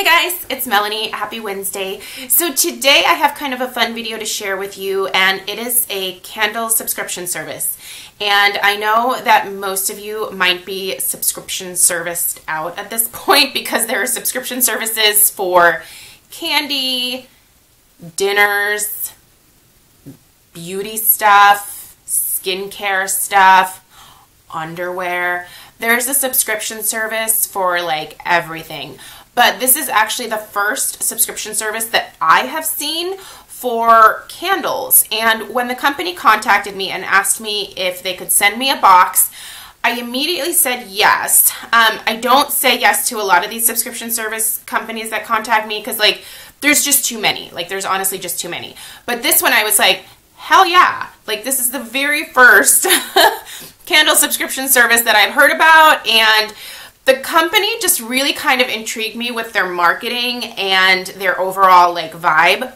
Hey guys, it's Melanie. Happy Wednesday. So today I have kind of a fun video to share with you and it is a candle subscription service. And I know that most of you might be subscription serviced out at this point because there are subscription services for candy, dinners, beauty stuff, skincare stuff, underwear. There's a subscription service for like everything. But this is actually the first subscription service that I have seen for candles. And when the company contacted me and asked me if they could send me a box, I immediately said yes. Um, I don't say yes to a lot of these subscription service companies that contact me because, like, there's just too many. Like, there's honestly just too many. But this one, I was like, hell yeah. Like, this is the very first candle subscription service that I've heard about. And the company just really kind of intrigued me with their marketing and their overall like vibe.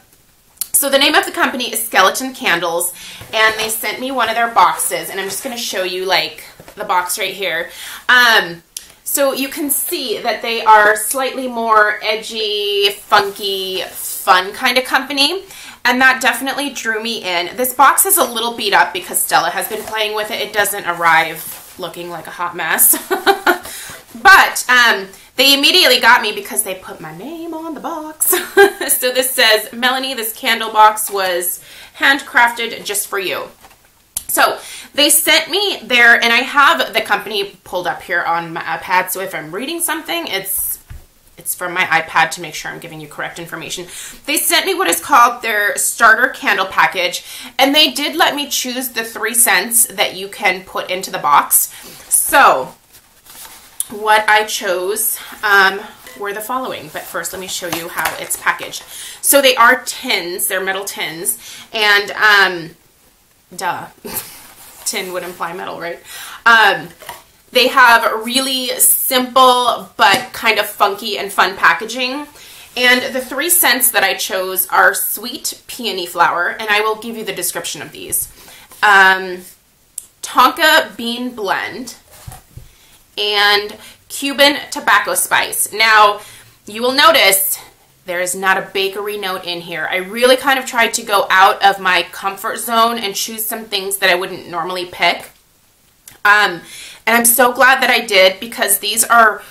So the name of the company is Skeleton Candles and they sent me one of their boxes and I'm just going to show you like the box right here. Um, so you can see that they are slightly more edgy, funky, fun kind of company. And that definitely drew me in. This box is a little beat up because Stella has been playing with it. It doesn't arrive looking like a hot mess. But um, they immediately got me because they put my name on the box. so this says, Melanie, this candle box was handcrafted just for you. So they sent me there, and I have the company pulled up here on my iPad. So if I'm reading something, it's it's from my iPad to make sure I'm giving you correct information. They sent me what is called their starter candle package, and they did let me choose the three scents that you can put into the box. So what I chose um, were the following. But first, let me show you how it's packaged. So they are tins. They're metal tins. And, um, duh, tin would imply metal, right? Um, they have really simple but kind of funky and fun packaging. And the three scents that I chose are sweet peony flower, and I will give you the description of these. Um, Tonka bean blend, and Cuban tobacco spice. Now, you will notice there is not a bakery note in here. I really kind of tried to go out of my comfort zone and choose some things that I wouldn't normally pick. Um, and I'm so glad that I did because these are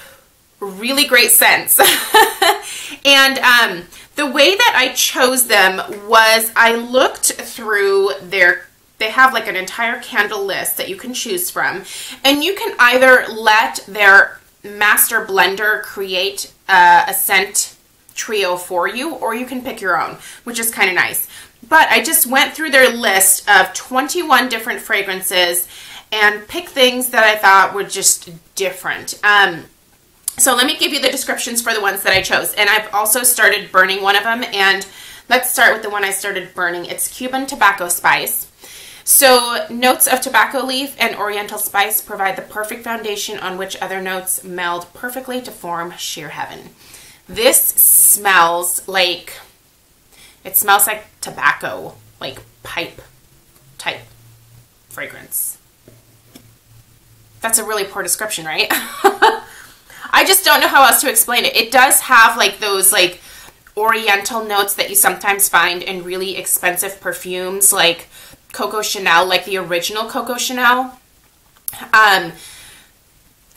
really great scents. and um, the way that I chose them was I looked through their they have like an entire candle list that you can choose from. And you can either let their master blender create uh, a scent trio for you, or you can pick your own, which is kind of nice. But I just went through their list of 21 different fragrances and pick things that I thought were just different. Um, so let me give you the descriptions for the ones that I chose. And I've also started burning one of them. And let's start with the one I started burning. It's Cuban tobacco spice. So notes of tobacco leaf and oriental spice provide the perfect foundation on which other notes meld perfectly to form sheer heaven. This smells like, it smells like tobacco, like pipe type fragrance. That's a really poor description, right? I just don't know how else to explain it. It does have like those like oriental notes that you sometimes find in really expensive perfumes like Coco Chanel, like the original Coco Chanel. Um,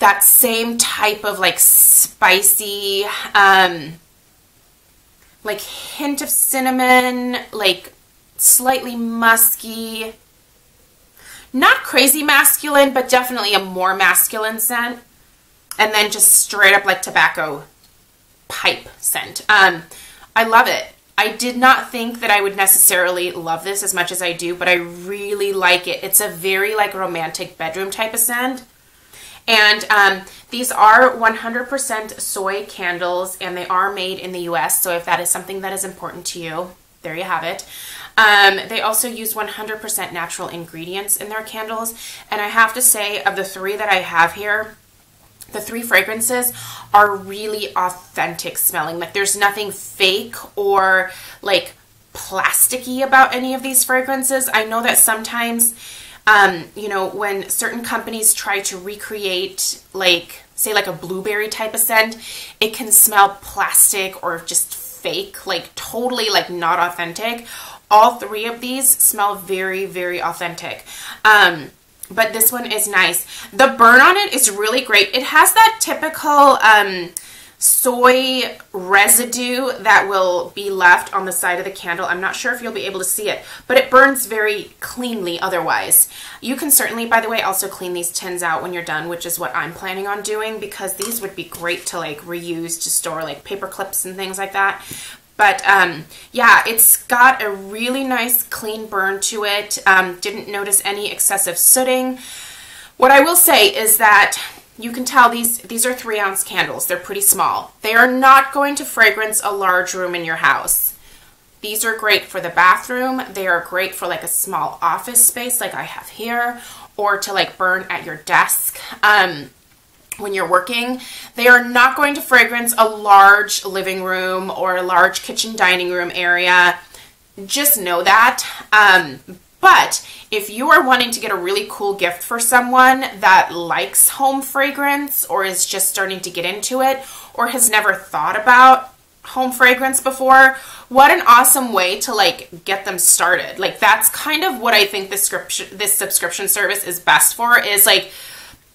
that same type of like spicy, um, like hint of cinnamon, like slightly musky, not crazy masculine, but definitely a more masculine scent. And then just straight up like tobacco pipe scent. Um, I love it. I did not think that I would necessarily love this as much as I do, but I really like it. It's a very like romantic bedroom type of scent. And um, these are 100% soy candles and they are made in the US. So if that is something that is important to you, there you have it. Um, they also use 100% natural ingredients in their candles. And I have to say, of the three that I have here, the three fragrances are really authentic smelling. Like there's nothing fake or like plasticky about any of these fragrances. I know that sometimes, um, you know, when certain companies try to recreate like say like a blueberry type of scent, it can smell plastic or just fake, like totally like not authentic. All three of these smell very, very authentic. Um, but this one is nice. The burn on it is really great. It has that typical um, soy residue that will be left on the side of the candle. I'm not sure if you'll be able to see it, but it burns very cleanly otherwise. You can certainly, by the way, also clean these tins out when you're done, which is what I'm planning on doing because these would be great to like reuse to store like paper clips and things like that. But um, yeah, it's got a really nice clean burn to it. Um, didn't notice any excessive sooting. What I will say is that you can tell these, these are three ounce candles. They're pretty small. They are not going to fragrance a large room in your house. These are great for the bathroom. They are great for like a small office space like I have here or to like burn at your desk. Um, when you're working. They are not going to fragrance a large living room or a large kitchen dining room area. Just know that. Um, but if you are wanting to get a really cool gift for someone that likes home fragrance or is just starting to get into it or has never thought about home fragrance before, what an awesome way to like get them started. Like that's kind of what I think this subscription this subscription service is best for is like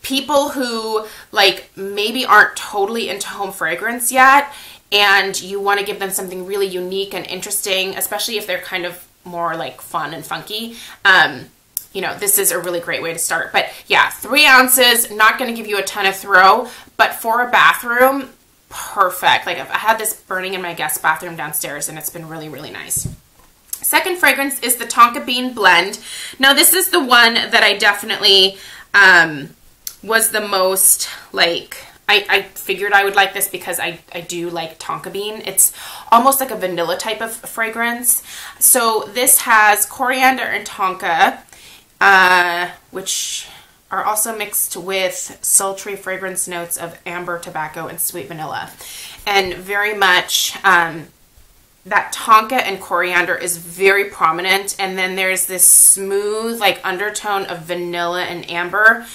people who like maybe aren't totally into home fragrance yet and you want to give them something really unique and interesting, especially if they're kind of more like fun and funky. Um, you know, this is a really great way to start. But yeah, three ounces, not going to give you a ton of throw, but for a bathroom, perfect. Like I had this burning in my guest bathroom downstairs and it's been really, really nice. Second fragrance is the Tonka Bean Blend. Now this is the one that I definitely um, was the most like I, I figured I would like this because I, I do like tonka bean. It's almost like a vanilla type of fragrance. So this has coriander and tonka, uh, which are also mixed with sultry fragrance notes of amber tobacco and sweet vanilla. And very much um, that tonka and coriander is very prominent. And then there's this smooth like undertone of vanilla and amber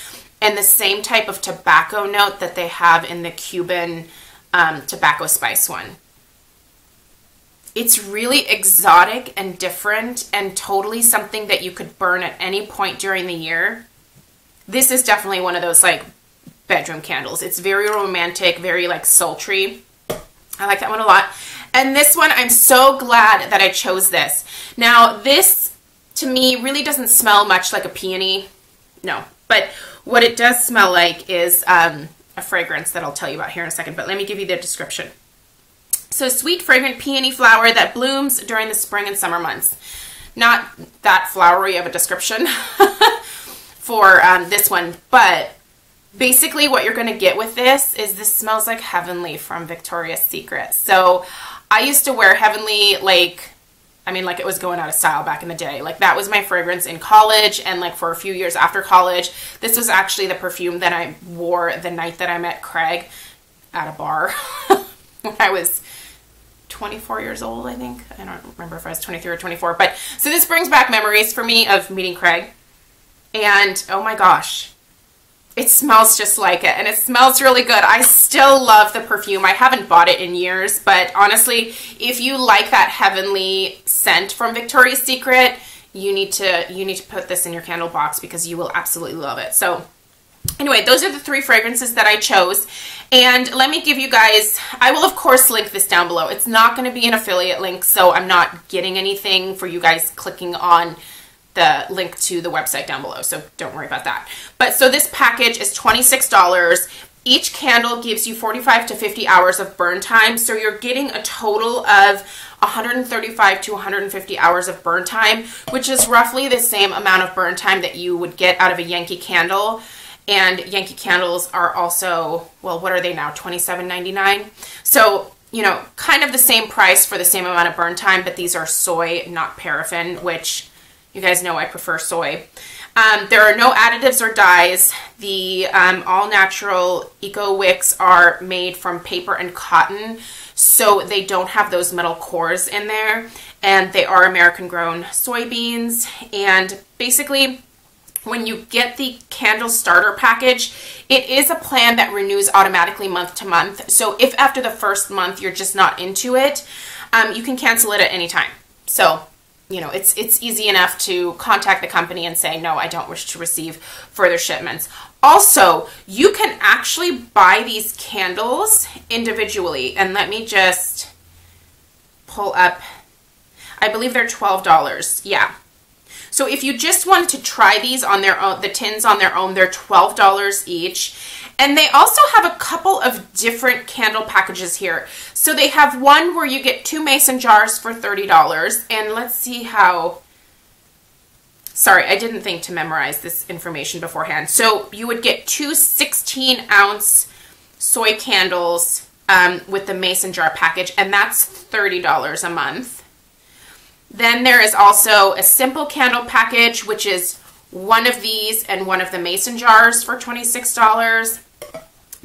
and the same type of tobacco note that they have in the Cuban um, tobacco spice one. It's really exotic and different and totally something that you could burn at any point during the year. This is definitely one of those like bedroom candles. It's very romantic, very like sultry. I like that one a lot. And this one, I'm so glad that I chose this. Now, this to me really doesn't smell much like a peony. No, but what it does smell like is um, a fragrance that I'll tell you about here in a second, but let me give you the description. So sweet, fragrant peony flower that blooms during the spring and summer months. Not that flowery of a description for um, this one, but basically what you're going to get with this is this smells like Heavenly from Victoria's Secret. So I used to wear Heavenly like I mean, like it was going out of style back in the day. Like that was my fragrance in college and like for a few years after college. This was actually the perfume that I wore the night that I met Craig at a bar when I was 24 years old, I think. I don't remember if I was 23 or 24, but so this brings back memories for me of meeting Craig. And oh my gosh, it smells just like it and it smells really good. I still love the perfume. I haven't bought it in years, but honestly, if you like that heavenly scent from Victoria's Secret, you need to you need to put this in your candle box because you will absolutely love it. So anyway, those are the three fragrances that I chose. And let me give you guys, I will of course link this down below. It's not going to be an affiliate link, so I'm not getting anything for you guys clicking on the link to the website down below, so don't worry about that. But so this package is $26. Each candle gives you 45 to 50 hours of burn time, so you're getting a total of 135 to 150 hours of burn time, which is roughly the same amount of burn time that you would get out of a Yankee candle. And Yankee candles are also, well, what are they now? $27.99. So, you know, kind of the same price for the same amount of burn time, but these are soy, not paraffin, which you guys know I prefer soy. Um, there are no additives or dyes. The um, all-natural Eco Wicks are made from paper and cotton, so they don't have those metal cores in there. And they are American-grown soybeans. And basically, when you get the candle starter package, it is a plan that renews automatically month to month. So if after the first month you're just not into it, um, you can cancel it at any time. So you know, it's it's easy enough to contact the company and say, no, I don't wish to receive further shipments. Also, you can actually buy these candles individually. And let me just pull up, I believe they're $12. Yeah. So if you just wanted to try these on their own, the tins on their own, they're $12 each. And they also have a couple of different candle packages here. So they have one where you get two mason jars for $30. And let's see how, sorry, I didn't think to memorize this information beforehand. So you would get two 16 ounce soy candles um, with the mason jar package, and that's $30 a month. Then there is also a simple candle package, which is one of these and one of the mason jars for $26.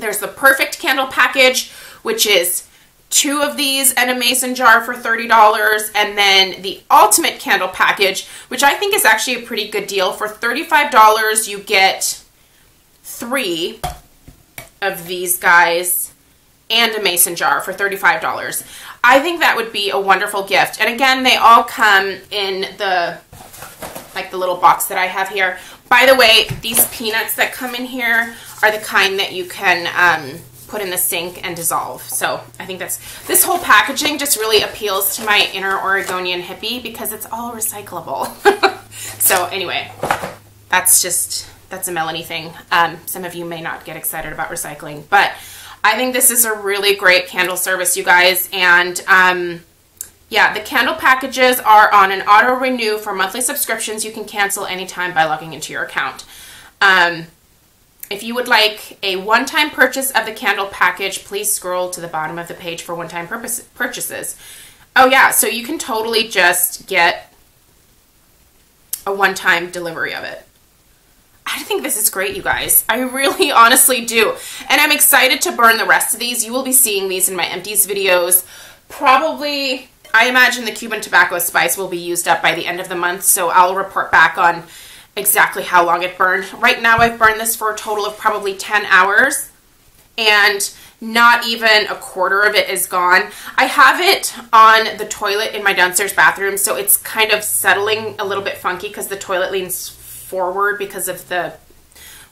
There's the perfect candle package, which is two of these and a mason jar for $30 and then the ultimate candle package which i think is actually a pretty good deal. For $35 you get three of these guys and a mason jar for $35 i think that would be a wonderful gift. And again they all come in the like the little box that i have here. By the way these peanuts that come in here are the kind that you can um, put in the sink and dissolve. So I think that's, this whole packaging just really appeals to my inner Oregonian hippie because it's all recyclable. so anyway, that's just, that's a Melanie thing. Um, some of you may not get excited about recycling, but I think this is a really great candle service, you guys. And um, yeah, the candle packages are on an auto renew for monthly subscriptions. You can cancel anytime by logging into your account. Um, if you would like a one-time purchase of the candle package, please scroll to the bottom of the page for one-time purchases. Oh yeah, so you can totally just get a one-time delivery of it. I think this is great, you guys. I really honestly do. And I'm excited to burn the rest of these. You will be seeing these in my empties videos. Probably, I imagine the Cuban tobacco spice will be used up by the end of the month, so I'll report back on exactly how long it burned. Right now I've burned this for a total of probably 10 hours and not even a quarter of it is gone. I have it on the toilet in my downstairs bathroom so it's kind of settling a little bit funky because the toilet leans forward because of the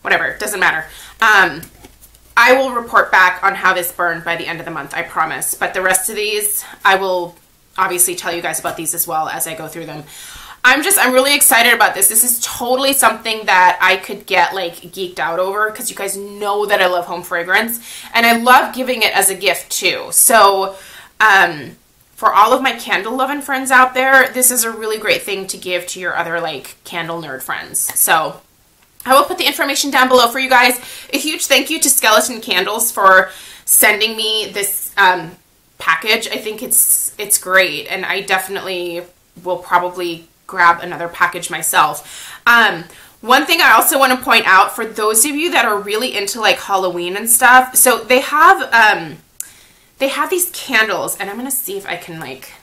whatever, doesn't matter. Um, I will report back on how this burned by the end of the month, I promise. But the rest of these, I will obviously tell you guys about these as well as I go through them. I'm just, I'm really excited about this. This is totally something that I could get like geeked out over because you guys know that I love home fragrance and I love giving it as a gift too. So, um, for all of my candle loving friends out there, this is a really great thing to give to your other like candle nerd friends. So, I will put the information down below for you guys. A huge thank you to Skeleton Candles for sending me this um, package. I think it's it's great, and I definitely will probably grab another package myself. Um, one thing I also want to point out for those of you that are really into like Halloween and stuff, so they have um, they have these candles, and I'm gonna see if I can like,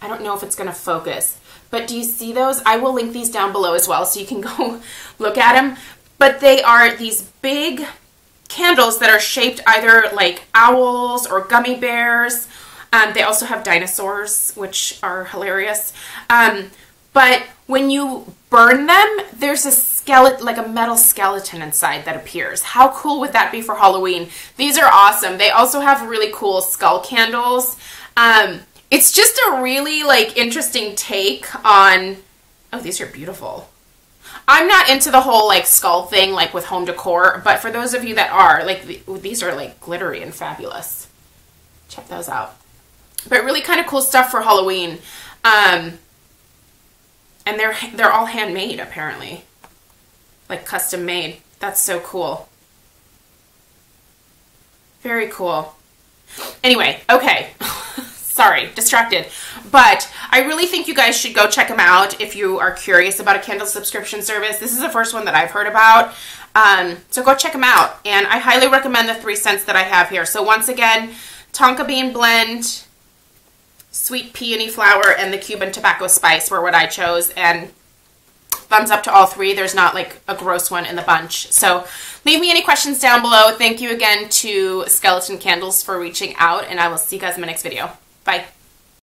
I don't know if it's gonna focus, but do you see those? I will link these down below as well, so you can go look at them. But they are these big candles that are shaped either like owls or gummy bears. Um, they also have dinosaurs, which are hilarious. Um, but when you burn them, there's a skeleton, like a metal skeleton inside that appears. How cool would that be for Halloween? These are awesome. They also have really cool skull candles. Um, it's just a really like interesting take on, oh, these are beautiful. I'm not into the whole like skull thing like with home decor, but for those of you that are, like these are like glittery and fabulous. Check those out. But really kind of cool stuff for Halloween. Um, and they're they're all handmade apparently. Like custom made. That's so cool. Very cool. Anyway okay. Sorry distracted. But i really think you guys should go check them out if you are curious about a candle subscription service. This is the first one that i've heard about. Um, so go check them out. And i highly recommend the three scents that i have here. So once again tonka bean blend sweet peony flower and the Cuban tobacco spice were what I chose. And thumbs up to all three. There's not like a gross one in the bunch. So leave me any questions down below. Thank you again to Skeleton Candles for reaching out, and I will see you guys in my next video. Bye.